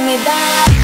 me down.